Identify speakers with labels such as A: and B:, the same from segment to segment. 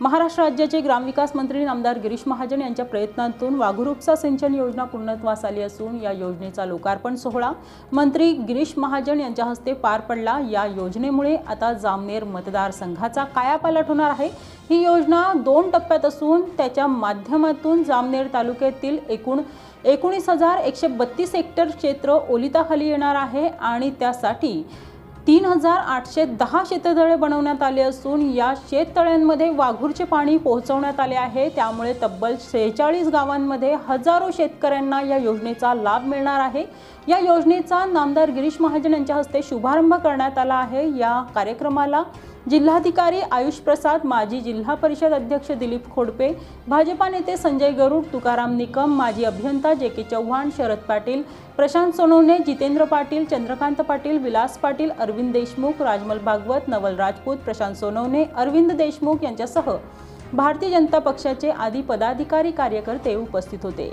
A: महाराष्ट्र राज्याचे ग्रामविकास मंत्री नामदार गिरीश महाजन यांच्या प्रयत्नांतून वाघुरूपचा सिंचन योजना पूर्णत्वास आली असून या योजनेचा लोकार्पण सोहळा मंत्री गिरीश महाजन यांच्या हस्ते पार पडला. या योजनेमुळे आता जामनेर मतदारसंघाचा कायापालट होणार आहे. ही योजना दोन टप्प्यात असून त्याच्या माध्यमातून जामनेर तालुक्यातील एकूण एकोणीस हजार एकशे बत्तीस हेक्टर क्षेत्र ओलिताखाली येणार आहे आणि त्यासाठी तीन हजार आठशे दहा शेततळे बनवण्यात आले असून या शेततळ्यांमध्ये वाघूरचे पाणी पोहोचवण्यात आले आहे. त्यामुळे तब्बल सेहेचाळीस गावांमध्ये हजारो शेतकऱ्यांना या योजनेचा लाभ मिळणार आहे. या योजनेचा नामदार गिरीश महाजन यांच्या हस्ते शुभारंभ करण्यात आला आहे. या कार्यक्रमाला जिल्हाधिकारी आयुष प्रसाद माजी जिल्हा परिषद अध्यक्ष दिलीप खोडपे भाजपा नेते संजय गरुड तुकाराम निकम माजी अभियंता जे के चव्हाण शरद पाटील प्रशांत सोनवणे जितेंद्र पाटील चंद्रकांत पाटील विलास पाटील अरविंद देशमुख राजमल भागवत नवल राजपूत प्रशांत सोनवणे अरविंद देशमुख यांच्यासह भारतीय जनता पक्षाचे आदी पदाधिकारी कार्यकर्ते उपस्थित होते.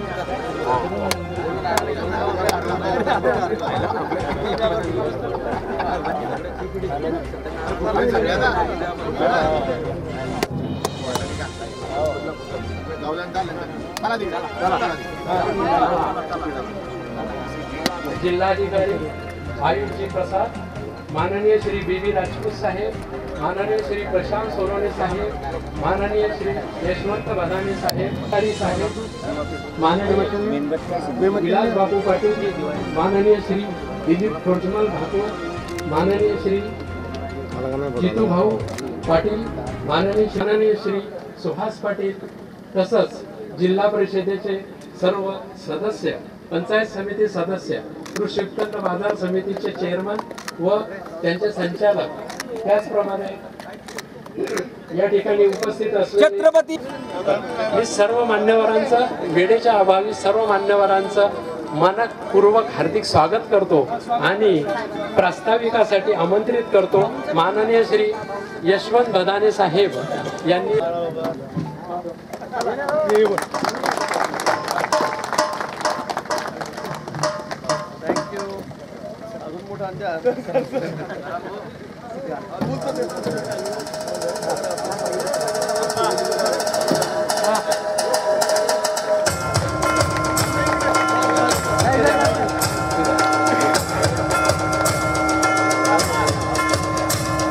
B: जिल्हाधिकारी आयुषजी प्रसाद माननीय श्री बी बी राजपूत साहेब माननीय श्री प्रशांत सोनवणे साहेब माननीय श्री यशवंत बदामी साहेब साहेब माननीय विलास बापू पाटील माननीय श्री दिलीप खोटमल भाकू माननीय श्री जितू भाऊ पाटील माननीय माननीय श्री सुहास पाटील तसंच जिल्हा परिषदेचे सर्व सदस्य पंचायत समिती सदस्य कृषी उत्पन्न बाजार समितीचे चेअरमन व त्यांचे संचालक. त्याचप्रमाणे या ठिकाणी उपस्थित असलेले छत्रपती मी सर्व मान्यवरांचं वेळेच्या अभावी सर्व मान्यवरांचं मनपूर्वक हार्दिक स्वागत करतो आणि प्रास्ताविकासाठी आमंत्रित करतो. माननीय श्री यशवंत बदाने साहेब यांनी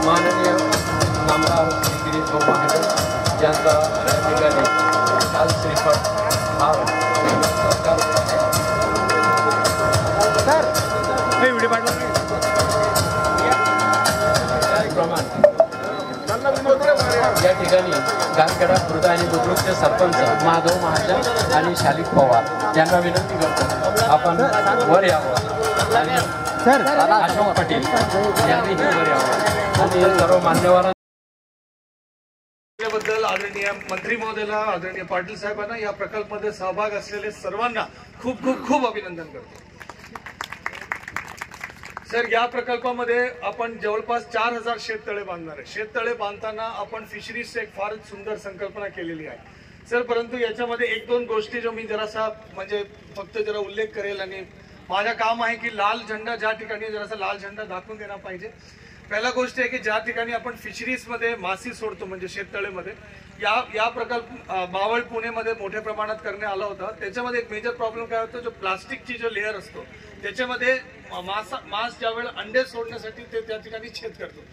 B: माननीय नामदार गिरीश भाऊ महाजन यांचा या ठिकाणी काल श्रीफळ हा या ठिकाणी गारखेडा खुर्द आणि बुद्रुकचे सरपंच माधव महाजन आणि शालिक पवार यांना विनंती करतो. आपण वर यावं. आणि अशोक पाटील यांनीही वर यावं. आणि सर्व मान्यवरांना
C: बद्दल आदरणीय मंत्री महोदयाला आदरणीय पाटील साहेबांना या प्रकल्पामध्ये सहभाग असलेले सर्वांना खूप खूप खूप अभिनंदन करतो. सर या प्रकल्पामध्ये आपण जवळपास चार हजार शेततळे बांधणार आहे. शेततळे बांधताना आपण फिशरीज एक फारच सुंदर संकल्पना केलेली आहे. सर परंतु याच्यामध्ये एक दोन गोष्टी जो मी जरासा म्हणजे फक्त जरा उल्लेख करेल आणि माझं काम आहे की लाल झेंडा ज्या ठिकाणी जरासा लाल झेंडा दाखवून देणार पाहिजे. पहिला गोष्ट आहे की ज्या ठिकाणी आपण फिशरीजमध्ये मासी मासे सोडतो म्हणजे शेततळेमध्ये या या प्रकल्प मावळ पुणेमध्ये मोठ्या प्रमाणात करण्यात आला होता. त्याच्यामध्ये एक मेजर प्रॉब्लेम काय होतो जो प्लास्टिकची जो लेअर असतो त्याच्यामध्ये मासा मास ज्यावेळेला अंडे सोडण्यासाठी ते त्या ठिकाणी छेद करतो.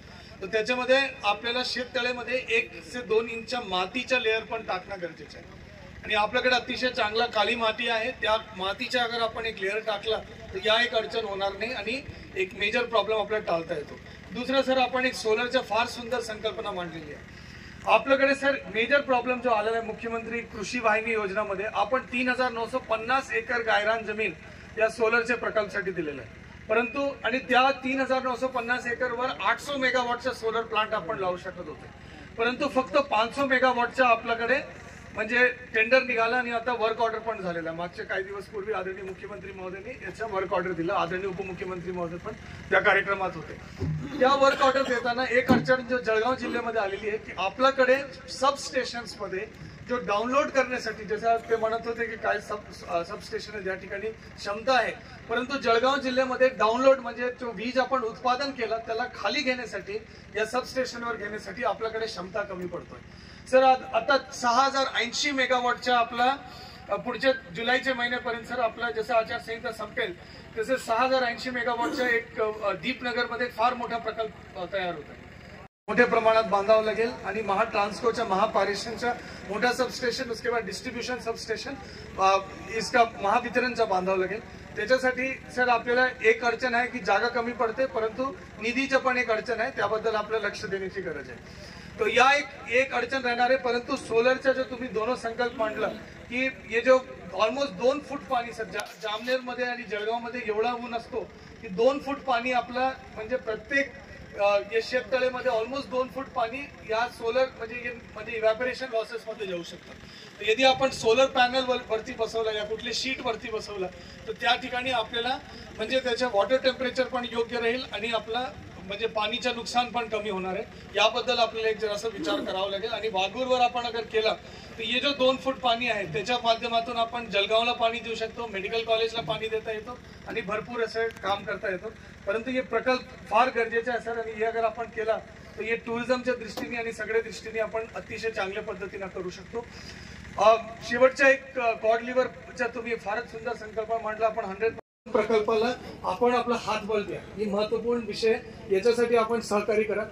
C: तर त्याच्यामध्ये आपल्याला शेततळेमध्ये एक ते दोन इंच मातीच्या लेअर पण टाकणं गरजेचं आहे. आणि आपल्याकडे अतिशय चांगला काळी माती आहे त्या मातीच्या अगर आपण एक लेअर टाकला तर या एक अडचण होणार नाही आणि एक मेजर प्रॉब्लेम आपल्याला टाळता येतो. दुसरं सर आपण एक सोलरच्या फार सुंदर संकल्पना मांडलेली आहे. आपल्याकडे सर मेजर प्रॉब्लेम जो आलेला आहे मुख्यमंत्री कृषी वाहिनी योजनामध्ये आपण तीन हजार नऊशे पन्नास एकर गायरान जमीन या सोलरच्या प्रकल्पासाठी दिलेलं आहे. परंतु आणि त्या तीन हजार नऊशे पन्नास एकरवर आठशे मेगावॉटचा सोलर प्लांट आपण लावू शकत होते. परंतु फक्त पाचशे मेगावॉटच्या आपल्याकडे म्हणजे टेंडर निघाला आणि आता वर्क ऑर्डर पण झालेला आहे. मागच्या काही दिवस पूर्वी आदरणीय मुख्यमंत्री महोदयांनी याचा वर्क ऑर्डर दिला. आदरणीय उपमुख्यमंत्री महोदय पण त्या कार्यक्रमात होते. त्या वर्क ऑर्डर देताना एक अडचण जो जळगाव जिल्ह्यामध्ये आलेली आहे की आपल्याकडे सब स्टेशन्समध्ये जो डाउनलोड करण्यासाठी जसं ते म्हणत होते की काय सब सबस्टेशन आहे ज्या ठिकाणी क्षमता आहे. परंतु जळगाव जिल्ह्यामध्ये डाउनलोड म्हणजे जो वीज आपण उत्पादन केला त्याला खाली घेण्यासाठी या सबस्टेशनवर घेण्यासाठी आपल्याकडे क्षमता कमी पडतोय. सर आता सहा हजार ऐंशी मेगावॉटच्या आपला पुढच्या जुलैच्या महिन्यापर्यंत सर आपला जसं आचारसंहिता संपेल तसे सहा हजार ऐंशी मेगावॉटच्या एक दीपनगरमध्ये फार मोठा प्रकल्प तयार होत आहे. मोठ्या प्रमाणात बांधावं लागेल आणि महा ट्रान्सकोच्या महापारेषणच्या मोठा सबस्टेशन उसके बाद डिस्ट्रीब्युशन सबस्टेशन इसका महावितरणचा बांधावं लागेल. त्याच्यासाठी सर आपल्याला एक अडचण आहे की जागा कमी पडते परंतु निधीचं पण एक अडचण आहे त्याबद्दल आपल्याला लक्ष देण्याची गरज आहे. तो या एक एक अडचण राहणार आहे परंतु सोलरचा जो तुम्ही दोन संकल्प मांडला की हे जो ऑलमोस्ट दोन फूट पाणी सर जा, जामनेरमध्ये आणि जळगावमध्ये एवढा ऊन असतो की दोन फूट पाणी आपलं म्हणजे प्रत्येक या शेततळेमध्ये ऑलमोस्ट दोन फूट पाणी या सोलर म्हणजे हे- म्हणजे इव्हॅपरेशन लॉसेसमध्ये जाऊ शकतं. तर यदि आपण सोलर पॅनल वरती बसवला या कुठल्या शीटवरती बसवला तर त्या ठिकाणी आपल्याला म्हणजे त्याच्या वॉटर टेम्परेचर पण योग्य राहील आणि आपला म्हणजे पाणीचं नुकसान पण कमी होणार आहे. याबद्दल आपल्याला एक जरासा विचार करावा लागेल. आणि वाघूरवर आपण अगर केला तर हे जो दोन फूट पाणी आहे त्याच्या माध्यमातून आपण जलगावला पाणी देऊ शकतो मेडिकल कॉलेजला पाणी देता येतो आणि भरपूर असं काम करता येतो. परंतु हे प्रकल्प फार गरजेचे आहे सर आणि हे अगर आपण केला तर हे टुरिझमच्या दृष्टीने आणि सगळ्या दृष्टीने आपण अतिशय चांगल्या पद्धतीनं करू शकतो. शेवटच्या एक कॉड लिव्हरच्या तुम्ही फारच सुंदर संकल्प मांडला. आपण हंड्रेड प्रकल्पाला आपण आपला हातबळ द्या. ही महत्त्वपूर्ण विषय याच्यासाठी आपण सहकार्य करा.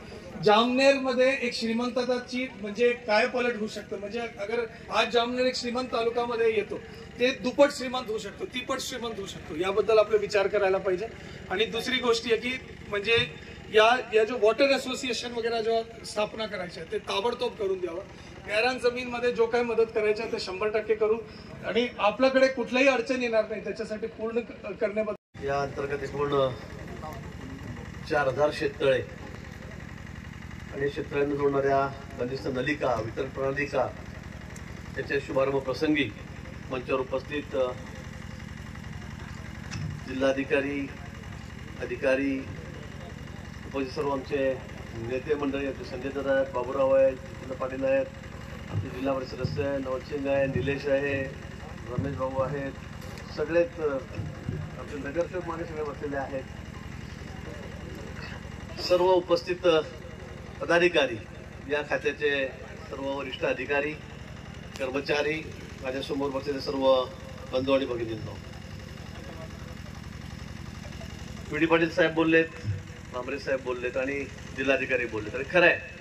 C: जामनेरमध्ये एक श्रीमंतताची म्हणजे काय पलट होऊ शकतं? म्हणजे अगर आज जामनेर एक श्रीमंत तालुकामध्ये येतो ते दुपट श्रीमंत होऊ शकतो तिपट श्रीमंत होऊ शकतो. याबद्दल आपला विचार करायला पाहिजे. आणि दुसरी गोष्ट आहे की म्हणजे या या जो वॉटर असोसिएशन वगैरे जो स्थापना करायची आहे ते ताबडतोब करून द्यावं. गैरान जमीन मध्ये जो काही मदत करायची आहे ते शंभर टक्के करू. आणि आपल्याकडे कुठल्याही अडचण येणार नाही त्याच्यासाठी पूर्ण करण्याबद्दल.
D: या अंतर्गत एकूण चार हजार शेततळे. आणि शेततळ्यांना जोडणाऱ्या बंदिस्त नलिका वितरण प्रणालिका त्याच्या शुभारंभ प्रसंगी मंचावर उपस्थित जिल्हाधिकारी अधिकारी उपस्थित सर्व आमचे नेते मंडळी आमचे संजय दादा आहेत बाबूराव आहेत जितेंद्र पाटील आहेत आमचे जिल्हा परिषद सदस्य आहे नवचिंग आहे निलेश आहे रमेश भाऊ आहेत सगळेच आमचे नगरसेवक माने सगळे बसलेले आहेत. सर्व उपस्थित पदाधिकारी या खात्याचे सर्व वरिष्ठ अधिकारी कर्मचारी माझ्यासमोर बसलेले सर्व बंधू आणि भगिनींनो. पी डी पाटील साहेब बोललेत भांबरे साहेब बोललेत आणि जिल्हाधिकारी बोललेत. आणि खरं आहे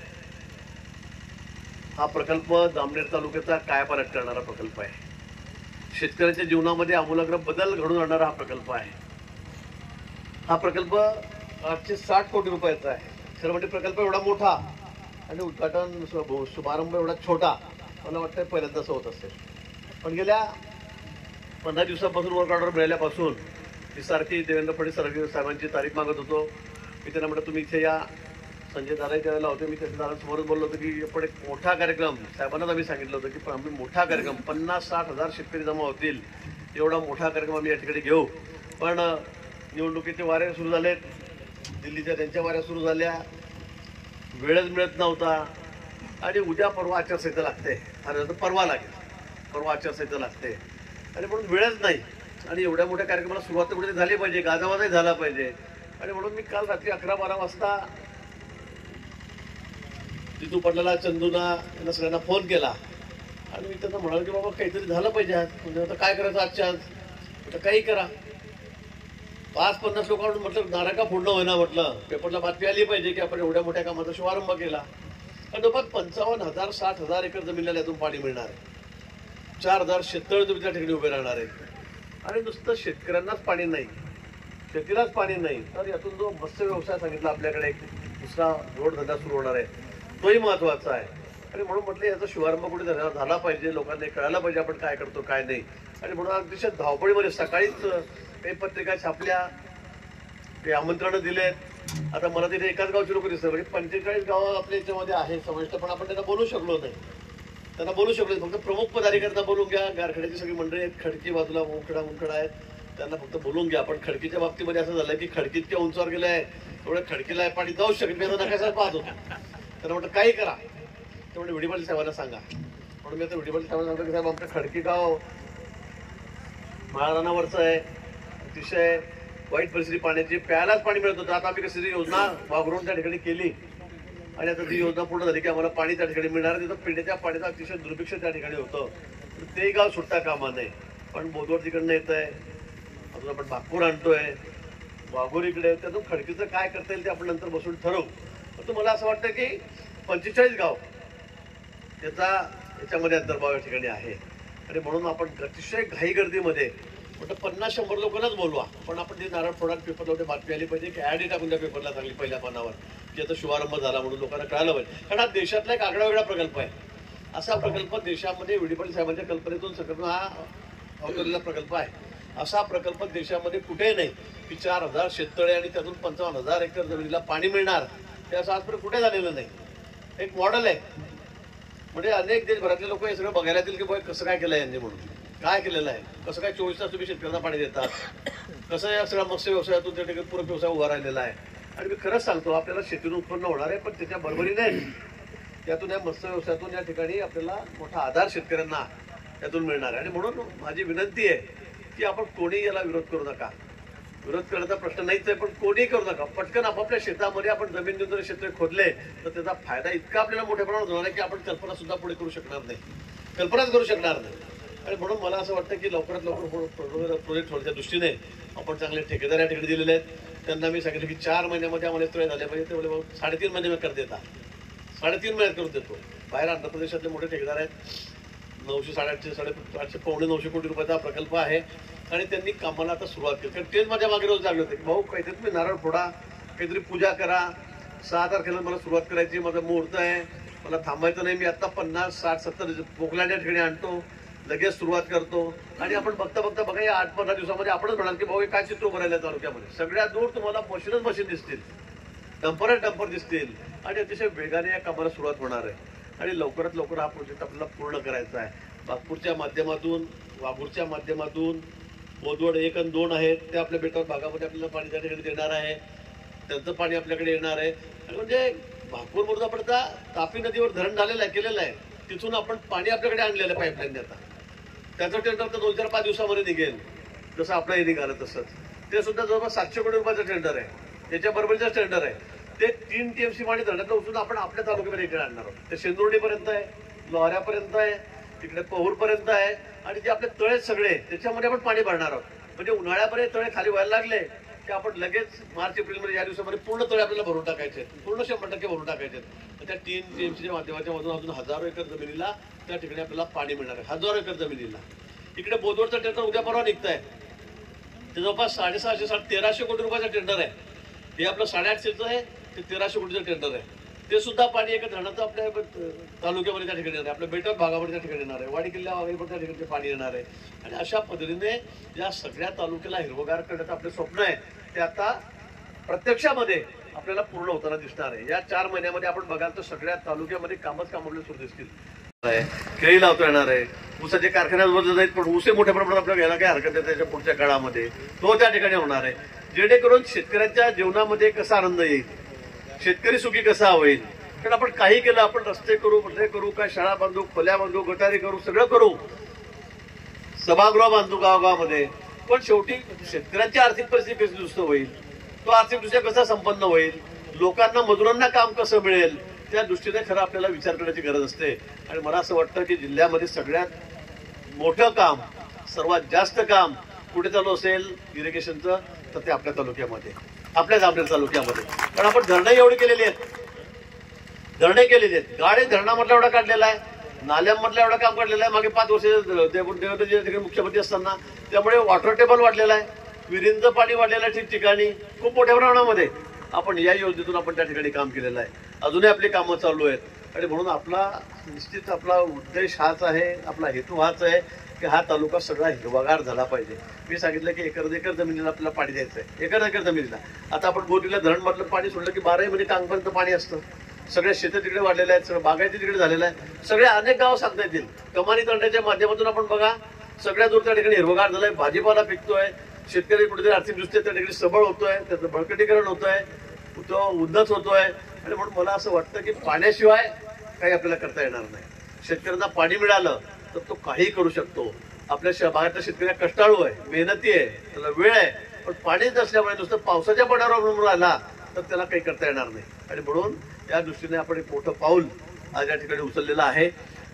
D: हा प्रकल्प जामनेर तालुक्याचा कायापालट करणारा प्रकल्प आहे? शेतकऱ्याच्या जीवनामध्ये आमूलाग्र बदल घडून आणणारा हा प्रकल्प आहे. हा प्रकल्प आठशे साठ कोटी रुपयाचा आहे. खरं म्हणजे प्रकल्प एवढा मोठा आणि उद्घाटन शुभारंभ एवढा छोटा मला वाटतं पहिल्यांदाच होत असेल. पण गेल्या पंधरा दिवसापासून वर्क ऑर्डर मिळाल्यापासून मी सारखी देवेंद्र फडणवीस साहेबांची तारीख मागत होतो. मी त्यांना म्हटलं तुम्ही इथे या संजय दादा त्यावेळेला होते. मी त्यांच्या दादासमोरच बोललो होतो की आपण एक मोठा कार्यक्रम. साहेबांनाच आम्ही सांगितलं होतं की पण आम्ही मोठा कार्यक्रम पन्नास साठ हजार शेतकरी जमा होतील. एवढा मोठा कार्यक्रम आम्ही या ठिकाणी घेऊ. पण निवडणुकीचे वारे सुरू झालेत. दिल्लीच्या त्यांच्या वाऱ्या सुरू झाल्या. वेळच मिळत नव्हता. आणि उद्या परवा आचारसंहिता लागते. अरे तर परवा लागेल. परवा आचारसंहिता लागते. आणि म्हणून वेळच नाही. आणि एवढ्या मोठ्या कार्यक्रमाला सुरुवात कुठे झाली पाहिजे. गाजावाजाही झाला पाहिजे. आणि म्हणून मी काल रात्री अकरा बारा वाजता तिथू पडलेला चंदूना यांना सगळ्यांना फोन केला. आणि मी त्यांना म्हणालो की बाबा काहीतरी झालं पाहिजे आज. म्हणजे आता काय करायचं आजच्या आज? आता काही करा. पाच पन्नास लोकांकडून म्हटलं नारका फोडणं होईना म्हटलं. पेपरला बातमी आली पाहिजे की आपण एवढ्या मोठ्या कामाचा शुभारंभ केला. आणि जवळपास पंचावन्न हजार साठ हजार एकर जमिनीला यातून पाणी मिळणार आहे. चार हजार शेततळे तुम्ही त्या ठिकाणी उभे राहणार आहेत. आणि नुसतं शेतकऱ्यांनाच पाणी नाही. शेतीलाच पाणी नाही. तर यातून जो मत्स्य व्यवसाय सांगितला आपल्याकडे एक दुसरा जोडधंदा सुरू होणार आहे. तोही महत्त्वाचा आहे. आणि म्हणून म्हटलं याचा शुभारंभ कुठे झाला? झाला पाहिजे लोकांना कळायला पाहिजे आपण काय करतो काय नाही. आणि म्हणून अतिशय धावपळीमध्ये सकाळीच काही पत्रिका छापल्या काही आमंत्रण दिलेत. आता मला तिथे एकाच गावची लोक दिसतं म्हणजे पंचेचाळीस गावं आपल्या याच्यामध्ये आहे समाविष्ट. पण आपण त्यांना बोलू शकलो नाही. त्यांना बोलू शकलो फक्त प्रमुख पदाधिकाऱ्यांना बोलून घ्या. गारखेड्याची सगळी मंडळी आहेत. खडकी बाजूला मुंकडा मुंकडा आहेत. त्यांना फक्त बोलून घ्या. पण खडकीच्या बाबतीमध्ये असं झालं की खडकीत त्या उंचावर गेलं आहे थोडं खडकीला आहे पाणी जाऊ शकत मी आता नकाशात पाहत होतो. त्यांना म्हटलं काही करा. ते म्हणजे विडीपाटील साहेबांना सांगा. म्हणून मी आता विडीपाटील साहेबांना सांगतो की साहेब आमचं खडकी गाव महाराणावरचं आहे. अतिशय वाईट परिस्थिती पाण्याची. प्यायलाच पाणी मिळत होतं. आता आम्ही कशी योजना वापरून त्या ठिकाणी केली. आणि आता ती योजना पूर्ण झाली की आम्हाला पाणी त्या ठिकाणी मिळणार तिथं पिण्याच्या पाण्याचं अतिशय दुर्भिक्ष त्या ठिकाणी होतं. ते गाव सुटता कामा नये. पण बोधवड तिकडनं येत आहे. अजून आपण भाकूर आणतोय. वाघोर इकडे त्यातून खडकीचं काय करता येईल ते आपण नंतर बसून ठरवू. पण मला असं वाटतं की पंचेचाळीस गाव त्याचा याच्यामध्ये अंतर्भाव या ठिकाणी आहे. आणि म्हणून आपण अतिशय घाई गर्दीमध्ये म्हटलं पन्नास शंभर लोकांनाच बोलवा. पण आपण जे नारळ प्रोडक्ट पेपरला होते बातमी आली पाहिजे की ॲड टाकून त्या पेपरला चांगली पहिल्या पानावर. की आता शुभारंभ झाला म्हणून लोकांना कळालं पाहिजे. कारण हा देशातला एक आगळा वेगळा प्रकल्प आहे. असा प्रकल्प देशामध्ये विडीपाटील साहेबांच्या कल्पनेतून संकल्पना हा अवतरलेला प्रकल्प आहे. असा प्रकल्प देशामध्ये कुठेही नाही. की चार हजार शेततळे आणि त्यातून पंचावन्न हजार एकर जमिनीला पाणी मिळणार. ते असं आजपर्यंत कुठे झालेलं नाही. एक मॉडेल आहे. म्हणजे अनेक देशभरातले लोक हे सगळं बघायला येतील की बाय कसं काय केलं यांनी म्हणून. काय केलेलं आहे? कसं काय चोवीस तास तुम्ही शेतकऱ्यांना पाणी देतात? कसं या सगळ्या मत्स्य व्यवसायातून त्या ठिकाणी पूरक व्यवसाय उभा राहिलेला आहे? आणि मी खरंच सांगतो आपल्याला शेतीतून उत्पन्न होणार आहे पण त्याच्या बरोबरीने त्यातून या मत्स्य व्यवसायातून या ठिकाणी आपल्याला मोठा आधार शेतकऱ्यांना त्यातून मिळणार आहे. आणि म्हणून माझी विनंती आहे की आपण कोणी याला विरोध करू नका. विरोध करण्याचा प्रश्न नाहीच आहे पण कोणी करू नका. पटकन आपापल्या शेतामध्ये आपण जमीन देऊन जर शेत खोदले तर त्याचा फायदा इतका आपल्याला मोठ्या प्रमाणात होणार आहे की आपण कल्पना सुद्धा पुढे करू शकणार नाही. कल्पनाच करू शकणार नाही. आणि म्हणून मला असं वाटतं की लवकरात लवकर प्रोजेक्ट होण्याच्या दृष्टीने आपण चांगले ठेकेदार या ठिकाणी दिलेले आहेत. त्यांना मी सांगितलं की चार महिन्यामध्ये आम्हाला तळे झाले पाहिजे ते बोलले, साडेतीन महिने कर येतात साडेतीन महिन्यात करून देतो. बाहेर आंध्र प्रदेशातले मोठे ठेकेदार आहेत. नऊशे साडेआठशे साडे आठशे पावणे नऊशे कोटी रुपयाचा प्रकल्प आहे. आणि त्यांनी कामाला आता सुरुवात केली. कारण तेच माझ्या मागे रोज लागले होते की भाऊ काहीतरी तुम्ही नारळ फोडा काहीतरी पूजा करा. सहा तारखेला मला सुरुवात करायची माझा मुहूर्त आहे. मला थांबायचं नाही. मी आत्ता पन्नास साठ सत्तर पोकलांड ठिकाणी आणतो. लगेच सुरुवात करतो. आणि आपण बघता बघता बघा या आठ पंधरा दिवसामध्ये आपणच म्हणाल की भाऊ हे काय चित्र उभारायला तालुक्यामध्ये सगळ्यात दूर तुम्हाला मशीनच मशीन दिसतील. डंपरच डंपर दिसतील. आणि अतिशय वेगाने या कामाला सुरुवात होणार आहे. आणि लवकरात लवकर हा प्रोजेक्ट आपल्याला पूर्ण करायचा आहे. नागपूरच्या माध्यमातून वाघूरच्या माध्यमातून बोदवड एक आणि दोन आहेत ते आपल्या बेटावर भागामध्ये आपल्याला पाणी त्या ठिकाणी देणार आहे. त्यांचं पाणी आपल्याकडे येणार आहे. आणि म्हणजे भागपूर आपण आता तापी नदीवर धरण झालेलं आहे केलेलं आहे. तिथून आपण पाणी आपल्याकडे आणलेलं आहे पाईपलाईन आता. त्याचं टेंडर तर दोन चार पाच दिवसामध्ये निघेल. जसं आपलं हे निघालं तसंच. ते सुद्धा जवळपास सातशे कोटी रुपयाचं टेंडर आहे. त्याच्या बरोबरचं टेंडर आहे. ते तीन टीएमसी पाणी धरणातलं उचलून आपण आपल्या तालुक्यामध्ये इकडे आणणार आहोत. ते शेंदुर्डीपर्यंत आहे लोहऱ्यापर्यंत आहे तिकडे पहूरपर्यंत आहे आणि जे आपले तळे सगळे त्याच्यामध्ये आपण पाणी भरणार आहोत. म्हणजे उन्हाळ्यापर्यंत तळे खाली व्हायला लागले की आपण लगेच मार्च एप्रिलमध्ये या दिवसामध्ये पूर्ण तळे आपल्याला भरून टाकायचे आहेत. पूर्ण शंभर टक्के भरून टाकायचे आहेत. तर त्या तीन टीएमसीच्या माध्यमाच्या मधून अजून हजारो एकर जमिनीला त्या ठिकाणी आपल्याला पाणी मिळणार आहे. हजारो एकर जमिनीला. इकडे बोदवडचा टेंडर उद्या परवा निघत आहे ते जवळपास साडेसहाशे साठ तेराशे कोटी रुपयाचं टेंडर आहे. हे आपलं साडेआठशेचं आहे. ते तेराशे कोटीचं टेंडर आहे. ते सुद्धा पाणी एका धरणाचं आपल्या तालुक्यामध्ये त्या ठिकाणी येणार आहे. आपल्या बेटक भागामध्ये त्या ठिकाणी येणार आहे. वाडी किल्ल्या वगैरे त्या ठिकाणी पाणी येणार आहे. आणि अशा पद्धतीने या सगळ्या तालुक्याला हिरवगार करण्याचं आपलं स्वप्न आहे. ते आता प्रत्यक्षामध्ये आपल्याला पूर्ण होताना दिसणार आहे. या चार महिन्यामध्ये आपण बघाल तर सगळ्या तालुक्यामध्ये कामच काम आपल्याला सुरू दिसतील. केळी लावता येणार आहे. ऊसाचे कारखान्यात बदलत आहेत पण ऊसे मोठ्या प्रमाणात आपल्याला घ्यायला काही हरकत नाही त्याच्या पुढच्या काळामध्ये? तो त्या ठिकाणी होणार आहे. जेणेकरून शेतकऱ्यांच्या जीवनामध्ये कसा आनंद येईल? शेतकरी सुखी कसा होईल? कारण आपण काही केलं आपण रस्ते करू हे करू काय शाळा बांधू खोल्या बांधू गटारी करू सगळं करू. सभागृह बांधू गावागावामध्ये. पण शेवटी शेतकऱ्यांची आर्थिक परिस्थिती कशी दुरुस्त होईल? तो आर्थिक दृष्ट्या कसा संपन्न होईल? लोकांना मजुरांना काम कसं मिळेल? त्या दृष्टीने खरं आपल्याला विचार करण्याची गरज असते. आणि मला असं वाटतं की जिल्ह्यामध्ये सगळ्यात मोठं काम सर्वात जास्त काम कुठे चालू असेल? इरिगेशनचं तर ते आपल्या तालुक्यामध्ये. आपल्या जामनेर तालुक्यामध्ये कारण आपण धरणं एवढी केलेली आहेत. धरणे केलेले आहेत. गाडे धरणामधला एवढा काढलेला आहे. नाल्यांमधला एवढा काम काढलेलं आहे. मागे पाच वर्ष देवेंद्र तिकडे मुख्यमंत्री असताना. त्यामुळे वॉटर टेबल वाढलेला आहे. विहिरींचं पाणी वाढलेलं आहे ठिकठिकाणी. खूप मोठ्या प्रमाणामध्ये आपण या योजनेतून आपण त्या ठिकाणी काम केलेलं आहे. अजूनही आपली कामं चालू आहेत. आणि म्हणून आपला निश्चित आपला उद्देश हाच आहे आपला हेतू हाच आहे. की हा तालुका सगळा हिरवागार झाला पाहिजे. मी सांगितलं की एकर एकर जमिनीला आपल्याला पाणी द्यायचं आहे एकर एकर जमिनीला. आता आपण बोटीला धरणमधलं पाणी सोडलं की बाराही महिने कांगपर्यंत पाणी असतं. सगळ्या शेतं तिकडे वाढलेलं आहेत सगळं बागायती तिकडे झालेलं आहे सगळे अनेक गावं सांगता येतील. कमानी तंड्याच्या माध्यमातून आपण बघा सगळ्या दूर त्या ठिकाणी हिरवगार झालाय भाजीपाला पिकतोय शेतकरी कुठेतरी आर्थिक दृष्ट्या त्या ठिकाणी सबळ होतोय त्याचं बळकटीकरण होतोय तो उन्नत होतोय. आणि म्हणून मला असं वाटतं की पाण्याशिवाय काही आपल्याला करता येणार नाही. शेतकऱ्यांना पाणी मिळालं तर तो काही करू शकतो. आपल्या श- भागातल्या शेतकऱ्या कष्टाळू आहे मेहनती आहे त्याला वेळ आहे. पण पाणीच नसल्यामुळे नुसतं पावसाच्या पाण्यावर अवलंबून राहिला तर त्याला काही करता येणार नाही. आणि म्हणून त्या दृष्टीने आपण एक मोठं पाऊल आज या ठिकाणी उचललेलं आहे.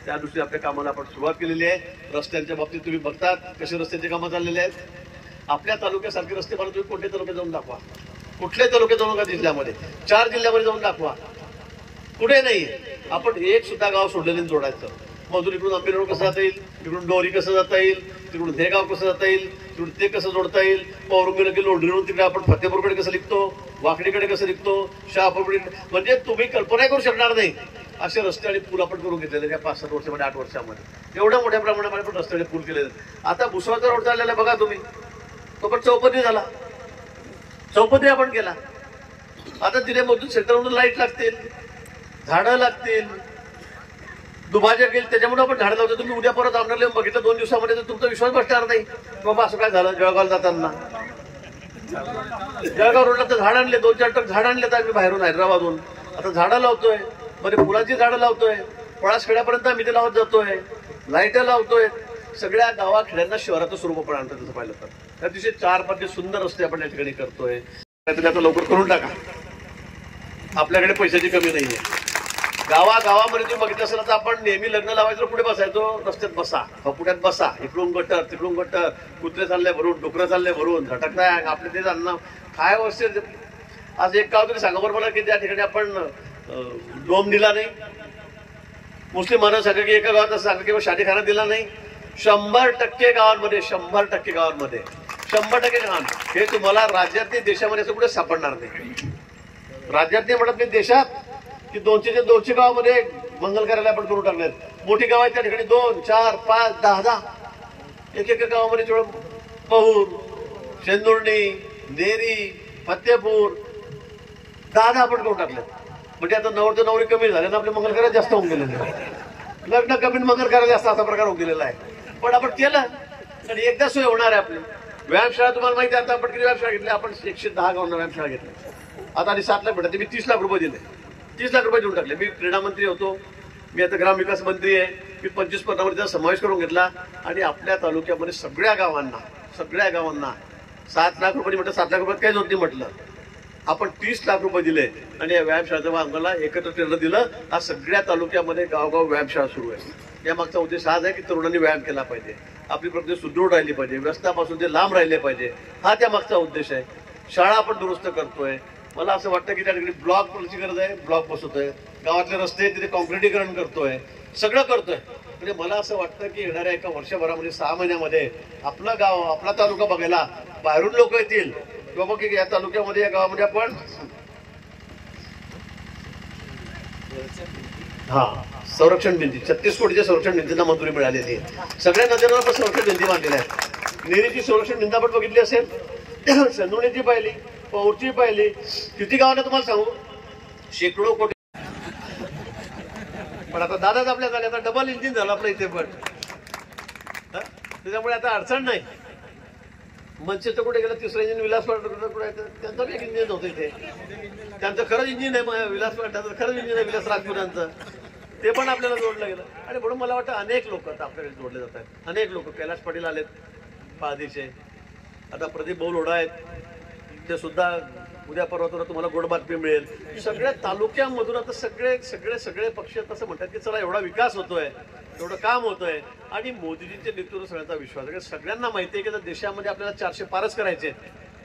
D: त्या दृष्टीने आपल्या कामाला आपण सुरुवात केलेली आहे. रस्त्यांच्या बाबतीत तुम्ही बघतात कसे रस्त्यांची कामं चाललेले आहेत. आपल्या तालुक्यासारखे रस्ते मला तुम्ही कोणत्या तालुक्यात जाऊन दाखवा. कुठल्याही तालुक्यात जाऊन नका जिल्ह्यामध्ये. चार जिल्ह्यामध्ये जाऊन दाखवा. कुठे नाही आपण एक सुद्धा गाव सोडलेले जोडायचं. मधून इकडून आंबेरोड कसं जाता येईल? इकडून डोरी कसं जाता येईल? तिकडून हे गाव कसं जाता येईल? तिकडून ते कसं जोडता येईल? पौरुंगीला गेलो लोंढरीवरून तिकडे आपण फतेपूरकडे कसं लिखतो वाकडीकडे कसं लिखतो शहापूरकडे म्हणजे तुम्ही कल्पना करू शकणार नाही. असे रस्ते आणि पूल आपण करून घेतलेले या पाच सात वर्षामध्ये आठ वर्षामध्ये. एवढ्या मोठ्या प्रमाणामध्ये आपण रस्ते आणि पूल केलेले आता भुसावळचा रोड चाललेला आहे बघा तुम्ही. तो पण चौपदरी झाला. चौपदरी आपण केला. आता तिथे मधून सेंटरमधून लाइट लागतील. झाडं लागतील. दुभाजर गेली त्याच्यामुळे आपण झाडं लावतो. तुम्ही उद्या परत आमदार येऊन बघितलं दोन दिवसामध्ये तर तुमचा विश्वास बसणार नाही. बाबा असं काय झालं? जळगावला जाताना. जळगाव रोडला तर झाड आणले दोन चार टक झाड आणले तर आम्ही बाहेरून हैदराबादहून. आता झाडं लावतोयमध्ये फुलाची झाडं लावतोय पळासखेड्यापर्यंत आम्ही ते लावत जातोय लाईटं लावतोय. सगळ्या गावाखेड्यांना शहराचं स्वरूप आपण आणतो तसं पाहिलं तर. अतिशय चार पाच सुंदर रस्ते आपण या ठिकाणी करतोय. काहीतरी आता लवकर करून टाका. आपल्याकडे पैशाची कमी नाही आहे गावागावामध्ये तुम्ही बघितलं असेल तर आपण नेहमी लग्न लावायचं तर कुठे बसायचो. रस्त्यात बसा. कपुट्यात बसा. इकडून गटर तिकडून गटर. कुत्रे चालले भरून डुकरं चालले भरून. झटकताय. आपले ते अन्न काय अवस्थेत आज एक गाव तरी सांगा बरं मला की त्या ठिकाणी आपण डोम दिला नाही. मुस्लिम सांगा की एका गावात असं सांगा किंवा शादीखाना दिला नाही. शंभर टक्के गावांमध्ये शंभर टक्के गावांमध्ये. शंभर टक्के गावां हे तुम्हाला राज्यातील देशामध्ये असं कुठे सापडणार नाही. राज्यात म्हणत नाही देशात की दोनशेच्या दोनशे गावामध्ये मंगल कार्यालय आपण करून टाकलेत. मोठी गाव आहेत त्या ठिकाणी दोन चार पाच दहा दहा. एक एक गावामध्ये जेवढं पहूर शेंदुर्णी नेरी फतेपूर दहा दहा आपण करून टाकलेत. म्हणजे आता नवर नवरी कमी झाले ना आपले मंगल कार्य जास्त होऊन गेलेले लग्न कमी मंगल कार्य जास्त असा प्रकार होऊन गेलेला आहे. पण आपण केलं. आणि एकदा सोय होणार आहे आपली. व्यायामशाळा तुम्हाला माहिती आहे आता आपण किती व्यायामशाळा घेतल्या? आपण एकशे दहा गावांना व्यायामशाळा घेतल्या. आता आणि सात लाख भेटत मी तीस लाख रुपये दिले. तीस लाख रुपये देऊन टाकले. मी क्रीडा मंत्री होतो. मी आता ग्रामविकास मंत्री आहे. मी पंचवीस पदामध्ये त्याचा समावेश करून घेतला. आणि आपल्या तालुक्यामध्ये सगळ्या गावांना सगळ्या गावांना सात लाख रुपये म्हटलं सात लाख रुपयात काहीच होत नाही म्हटलं. आपण तीस लाख रुपये दिले आणि या व्यायामशाळेच्या आम्हाला एकत्र टेंडर दिलं. आज सगळ्या तालुक्यामध्ये गावगाव व्यायामशाळा सुरू आहे. या मागचा उद्देश हाच आहे की तरुणांनी व्यायाम केला पाहिजे. आपली प्रकृती सुदृढ राहिली पाहिजे. व्यस्तापासून ते लांब राहिले पाहिजे. हा त्या मागचा उद्देश आहे. शाळा आपण दुरुस्त करतोय. मला असं वाटतं की त्या ठिकाणी ब्लॉक ची गरज आहे ब्लॉक बसवतोय. गावातले रस्ते तिथे कॉन्क्रिटीकरण करतोय सगळं करतोय. म्हणजे मला असं वाटतं की येणाऱ्या एका वर्षभरामध्ये सहा महिन्यामध्ये आपलं गाव आपला तालुका बघायला बाहेरून लोक येतील. किंवा की या तालुक्यामध्ये या गावामध्ये आपण हा संरक्षण भिंती छत्तीस कोटीच्या संरक्षण भिंतींना मंजुरी मिळालेली आहे. सगळ्या नद्यांना पण संरक्षण भिंती बांधलेल्या आहेत. नेरीची संरक्षण भिंत आपण बघितली असेल. संदुणीची पाहिली पौरची पाहिली. किती गावांना तुम्हाला सांगू? शेकडो कोटी. पण आता दादाच आपल्या झाले आता डबल इंजिन झालं आपलं इथे पण. त्याच्यामुळे आता अडचण नाही. मनसेचं कुठे गेलं? तिसरं इंजिन विलास कुठे आहे? त्यांचं एक इंजिन होतं इथे. त्यांचं खरंच इंजिन आहे म- विलास पाटाचं खरंच इंजिन आहे विलास राजपुरांचं ते पण आपल्याला जोडलं गेलं. आणि म्हणून मला वाटतं अनेक लोक आता आपल्याकडे जोडले जात आहेत अनेक लोक. कैलाश पाटील आलेत पादीचे आता प्रदीप भाऊ लोढा आहेत. ते सुद्धा उद्या परवा तुला तुम्हाला गोड बातमी मिळेल. सगळ्या तालुक्यामधून आता सगळे सगळे सगळे पक्ष तसं म्हणतात की चला एवढा विकास होतोय एवढं काम होतंय. आणि मोदीजींचे नेतृत्व सगळ्यांचा विश्वास आहे. सगळ्यांना माहिती आहे की आता देशामध्ये आपल्याला चारशे पारच करायचे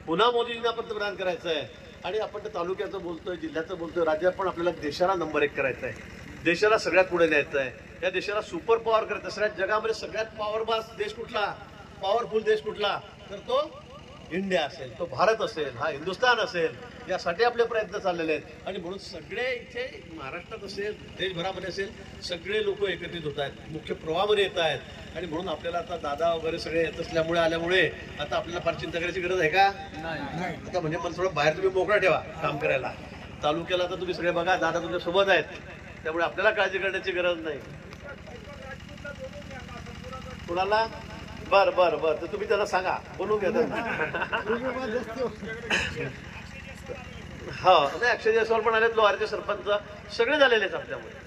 D: पुन्हा मोदीजींना पंतप्रधान करायचं आहे. आणि आपण त्या तालुक्याचं बोलतोय जिल्ह्याचं बोलतोय राज्यात पण आपल्याला देशाला नंबर एक करायचा आहे देशाला सगळ्यात पुढे न्यायचं आहे या देशाला सुपर पॉवर करायचं आहे. सगळ्यात जगामध्ये सगळ्यात पॉवरबाज देश कुठला? पॉवरफुल देश कुठला? तर तो इंडिया असेल तो भारत असेल हा हिंदुस्थान असेल यासाठी आपले प्रयत्न चाललेले आहेत. आणि म्हणून सगळे इथे महाराष्ट्रात असेल देशभरामध्ये असेल सगळे लोक एकत्रित होत आहेत मुख्य प्रवाहामध्ये येत आहेत. आणि म्हणून आपल्याला आता दादा वगैरे सगळे येत असल्यामुळे आल्यामुळे आता आपल्याला फार चिंता करायची गरज आहे का? आता म्हणजे मला थोडं बाहेर तुम्ही मोकळा ठेवा काम करायला. तालुक्याला आता तुम्ही सगळे बघा दादा तुमच्यासोबत आहेत. त्यामुळे आपल्याला काळजी करण्याची गरज नाही. कुणाला? बर बर बर. तर तुम्ही त्याला सांगा. बोलून घ्या हा. हो. नाही अक्षय जयस्वाल पण आलेत लोहारचे सरपंच. सगळे झालेले आहेत आपल्यामुळे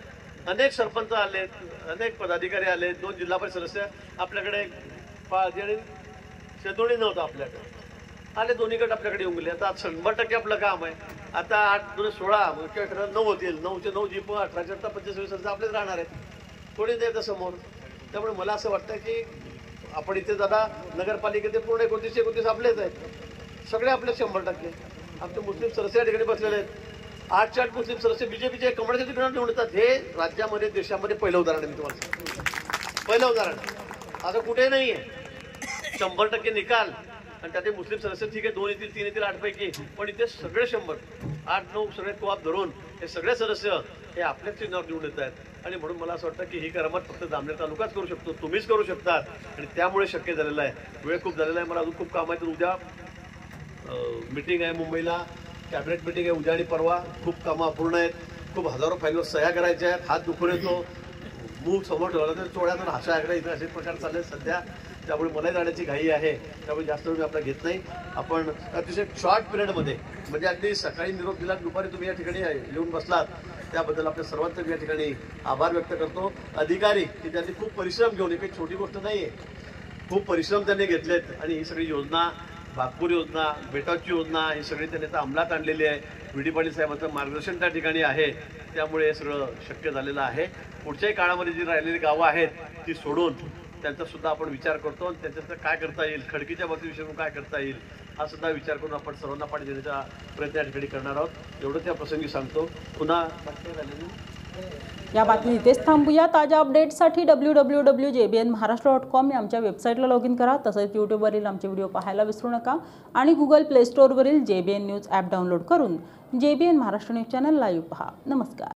D: अनेक सरपंच आलेत अनेक पदाधिकारी आले दोन जिल्हा परिषद सदस्य. आपल्याकडे पाळजी आणि शेतोडी नव्हतं आपल्याकडे. आले दोन्ही गट आपल्याकडे येऊन गेले. आता शंभर टक्के आपलं काम आहे. आता आठ दोन सोळा मुख्य अठरा नऊ होतील. नऊचे नऊ जीप अठराचे अठरा पंचवीस सदस्य आपलेच राहणार आहेत. थोडी देत समोर? त्यामुळे मला असं वाटतं की आपण इथे दादा नगरपालिकेचे पूर्ण एकोणतीस एकोणतीस आपलेच आहेत. सगळे आपले शंभर टक्के. आमचे मुस्लिम सदस्य या ठिकाणी बसलेले आहेत. आठच्या आठ मुस्लिम सदस्य बीजेपीचे कमळाच्या ठिकाणी निवडून येतात हे राज्यामध्ये देशामध्ये पहिलं उदाहरण आहे मी तुम्हाला पहिलं उदाहरण. असं कुठेही नाही आहे शंभर टक्के निकाल. आणि त्यात मुस्लिम सदस्य ठीक आहे दोन येतील तीन येतील आठ पैकी पण इथे सगळे शंभर. आठ नऊ सगळे कोआप धरून हे सगळे सदस्य हे आपल्याच चिन्हावर निवडून येत आहेत. आणि म्हणून मला असं वाटतं की ही करामत फक्त जामनेर तालुकाच करू शकतो. तुम्हीच करू शकतात. आणि त्यामुळे शक्य झालेलं आहे. वेळ खूप झालेला आहे. मला अजून खूप काम आहे. तर उद्या मीटिंग आहे मुंबईला. कॅबिनेट मीटिंग आहे उद्या आणि परवा. खूप कामं अपूर्ण आहेत. खूप हजारो फाईलवर सह्या करायच्या आहेत. हात दुखून येतो. मूग समोर ठेवला तर चोळ्या तर हाशा आकडे इथे असे प्रकार चालले आहेत सध्या. त्यामुळे मलाही जाण्याची घाई आहे. त्यामुळे जास्त वेळ मी आपला घेत नाही. आपण अतिशय शॉर्ट पिरियडमध्ये म्हणजे अगदी सकाळी निरोप दिला दुपारी तुम्ही या ठिकाणी येऊन बसलात. त्याबद्दल आपल्या सर्वांचे मी या ठिकाणी आभार व्यक्त करतो. अधिकारी की त्यांनी खूप परिश्रम घेऊन एक काही छोटी गोष्ट नाही आहे खूप परिश्रम त्यांनी घेतलेत आणि ही सगळी योजना भागपूर योजना बेटाची योजना ही सगळी त्यांनी आता अंमलात आणलेली आहे. व्ही डी पाटील साहेबांचं मार्गदर्शन त्या ठिकाणी आहे. त्यामुळे हे सगळं शक्य झालेलं आहे. पुढच्याही काळामध्ये जी राहिलेली गावं आहेत ती सोडून त्यांचासुद्धा आपण विचार करतो आणि त्याच्यात काय करता येईल? खडकीच्या बाबतीत विषयी काय करता येईल? हा सुद्धा विचार करून आपण सर्वांना पाणी देण्याचा प्रयत्न या ठिकाणी करणार आहोत. एवढं त्या प्रसंगी सांगतो. पुन्हा
A: या बातमी इथेच थांबूया. ताज्या अपडेट्ससाठी W W W J B N Maharashtra dot com या आमच्या वेबसाईटला लॉग इन करा. तसंच यूट्यूबवरील आमचे व्हिडिओ पाहायला विसरू नका. आणि Google play स्टोअरवरील J B N news app download करून J B N Maharashtra news channel live पहा. नमस्कार.